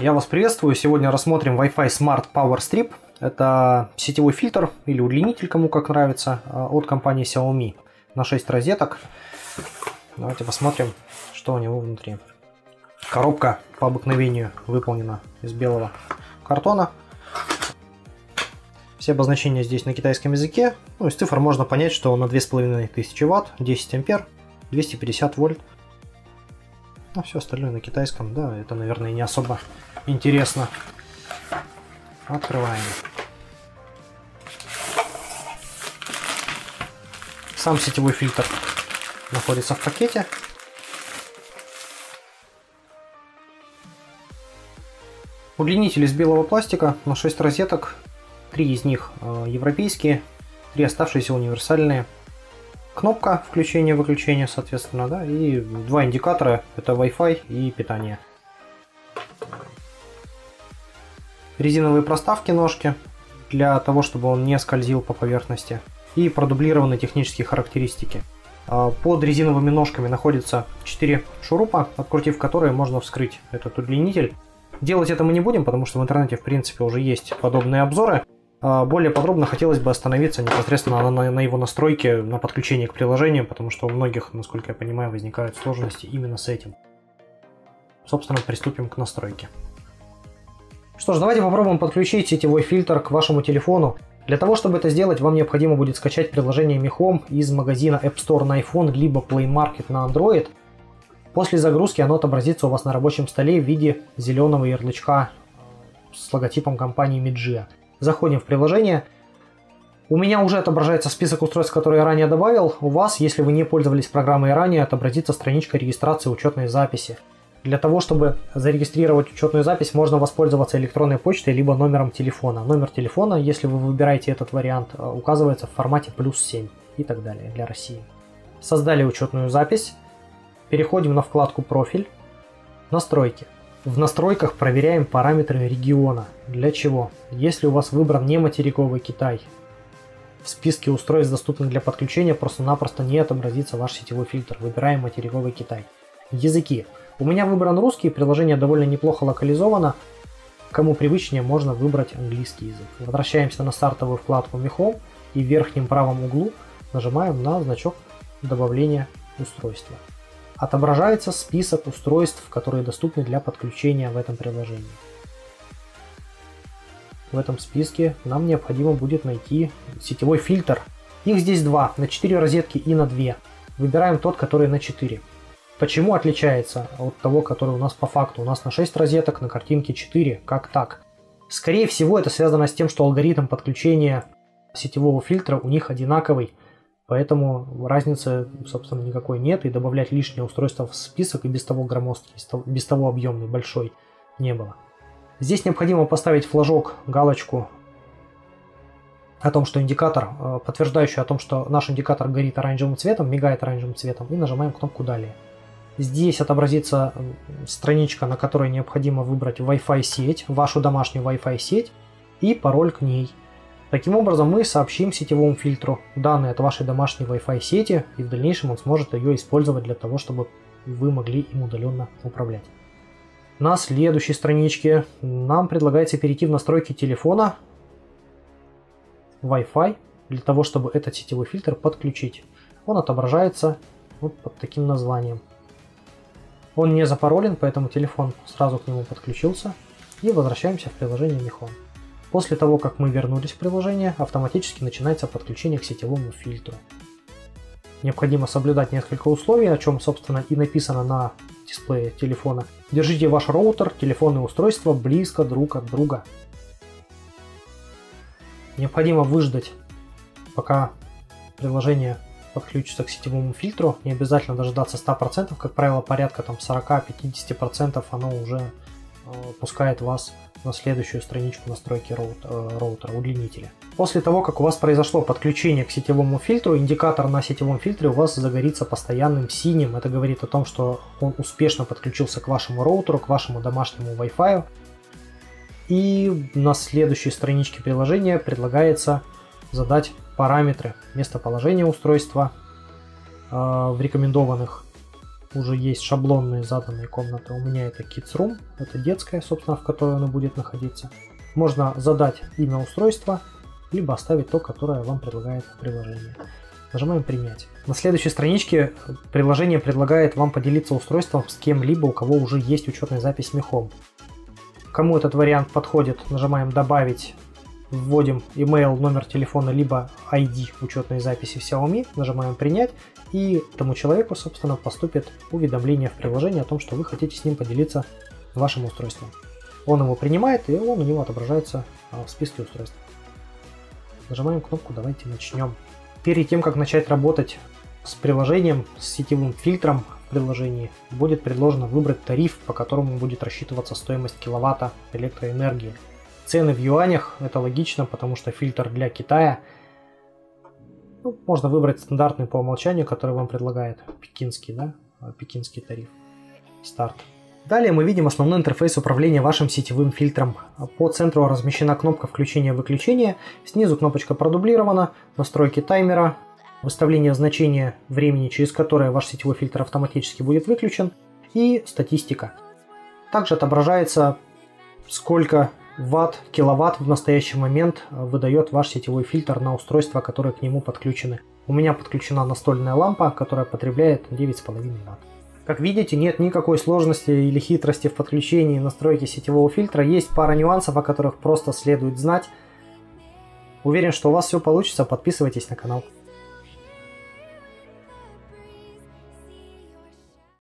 Я вас приветствую. Сегодня рассмотрим Wi-Fi Smart Power Strip. Это сетевой фильтр или удлинитель, кому как нравится, а, от компании Xiaomi на 6 розеток. Давайте посмотрим, что у него внутри. Коробка по обыкновению выполнена из белого картона. Все обозначения здесь на китайском языке. Ну, из цифр можно понять, что на 2500 Вт, 10 ампер, 250 вольт. А все остальное на китайском, да, это, наверное, не особо интересно. Открываем. Сам сетевой фильтр находится в пакете. Удлинитель из белого пластика на 6 розеток. Три из них э, европейские, три оставшиеся универсальные. Кнопка включения-выключения, соответственно, да, и два индикатора, это Wi-Fi и питание. Резиновые проставки ножки, для того, чтобы он не скользил по поверхности. И продублированные технические характеристики. А, под резиновыми ножками находится 4 шурупа, открутив которые можно вскрыть этот удлинитель. Делать это мы не будем, потому что в интернете в принципе уже есть подобные обзоры. А, более подробно хотелось бы остановиться непосредственно на, на, его настройке, на подключении к приложениям, потому что у многих, насколько я понимаю, возникают сложности именно с этим. Собственно, приступим к настройке. Что ж, давайте попробуем подключить сетевой фильтр к вашему телефону. Для того, чтобы это сделать, вам необходимо будет скачать приложение Mi Home из магазина App Store на iPhone, либо Play Market на Android. После загрузки оно отобразится у вас на рабочем столе в виде зеленого ярлычка с логотипом компании Midgia. Заходим в приложение. У меня уже отображается список устройств, которые я ранее добавил. У вас, если вы не пользовались программой ранее, отобразится страничка регистрации учетной записи. Для того, чтобы зарегистрировать учетную запись, можно воспользоваться электронной почтой либо номером телефона. Номер телефона, если вы выбираете этот вариант, э, указывается в формате плюс 7 и так далее для России. Создали учетную запись. Переходим на вкладку «Профиль», «Настройки». В настройках проверяем параметры региона. Для чего? Если у вас выбран не материковый Китай, в списке устройств, доступных для подключения, просто-напросто не отобразится ваш сетевой фильтр. Выбираем материковый Китай. Языки. У меня выбран русский, приложение довольно неплохо локализовано. Кому привычнее, можно выбрать английский язык. Возвращаемся на стартовую вкладку Home и в верхнем правом углу нажимаем на значок добавления устройства. Отображается список устройств, которые доступны для подключения в этом приложении. В этом списке нам необходимо будет найти сетевой фильтр. Их здесь два, на 4 розетки и на 2. Выбираем тот, который на 4. Почему отличается от того, который у нас по факту? У нас на 6 розеток, на картинке 4. Как так? Скорее всего, это связано с тем, что алгоритм подключения сетевого фильтра у них одинаковый, поэтому разницы, собственно, никакой нет, и добавлять лишнее устройство в список и без того громоздкий, без того объемный, большой, не было. Здесь необходимо поставить флажок, галочку о том, что индикатор, э, подтверждающий о том, что наш индикатор горит оранжевым цветом, мигает оранжевым цветом, и нажимаем кнопку «Далее». Здесь отобразится страничка, на которой необходимо выбрать Wi-Fi сеть, вашу домашнюю Wi-Fi сеть и пароль к ней. Таким образом мы сообщим сетевому фильтру данные от вашей домашней Wi-Fi сети и в дальнейшем он сможет ее использовать для того, чтобы вы могли им удаленно управлять. На следующей страничке нам предлагается перейти в настройки телефона Wi-Fi для того, чтобы этот сетевой фильтр подключить. Он отображается вот под таким названием. Он не запаролен, поэтому телефон сразу к нему подключился. И возвращаемся в приложение Михон. После того, как мы вернулись в приложение, автоматически начинается подключение к сетевому фильтру. Необходимо соблюдать несколько условий, о чем, собственно, и написано на дисплее телефона. Держите ваш роутер, телефонное устройство близко друг от друга. Необходимо выждать, пока приложение подключиться к сетевому фильтру. Не обязательно дожидаться 100%, как правило, порядка там 40-50% оно уже пускает вас на следующую страничку настройки роутера, э, роутера, удлинителя. После того, как у вас произошло подключение к сетевому фильтру, индикатор на сетевом фильтре у вас загорится постоянным синим. Это говорит о том, что он успешно подключился к вашему роутеру, к вашему домашнему Wi-Fi. И на следующей страничке приложения предлагается задать параметры местоположения устройства э, в рекомендованных уже есть шаблонные заданные комнаты. У меня это Kids Room, это детская, собственно, в которой она будет находиться. Можно задать имя устройства, либо оставить то, которое вам предлагает приложение. Нажимаем «Принять». На следующей страничке приложение предлагает вам поделиться устройством с кем-либо, у кого уже есть учетная запись Мехом. Кому этот вариант подходит, нажимаем «Добавить», вводим email, номер телефона, либо ID учетной записи в Xiaomi, нажимаем «Принять», и тому человеку, собственно, поступит уведомление в приложении о том, что вы хотите с ним поделиться вашим устройством. Он его принимает, и он у него отображается а, в списке устройств. Нажимаем кнопку «Давайте начнем». Перед тем, как начать работать с приложением, с сетевым фильтром в приложении, будет предложено выбрать тариф, по которому будет рассчитываться стоимость киловатта электроэнергии. Цены в юанях, это логично, потому что фильтр для Китая – ну, можно выбрать стандартный по умолчанию, который вам предлагает пекинский, да, пекинский тариф. Старт. Далее мы видим основной интерфейс управления вашим сетевым фильтром. По центру размещена кнопка включения-выключения, снизу кнопочка продублирована, настройки таймера, выставление значения времени, через которое ваш сетевой фильтр автоматически будет выключен, и статистика. Также отображается, сколько ватт, киловатт в настоящий момент э, выдает ваш сетевой фильтр на устройства, которые к нему подключены. У меня подключена настольная лампа, которая потребляет 9,5 ватт. Как видите, нет никакой сложности или хитрости в подключении и настройке сетевого фильтра. Есть пара нюансов, о которых просто следует знать. Уверен, что у вас все получится. Подписывайтесь на канал.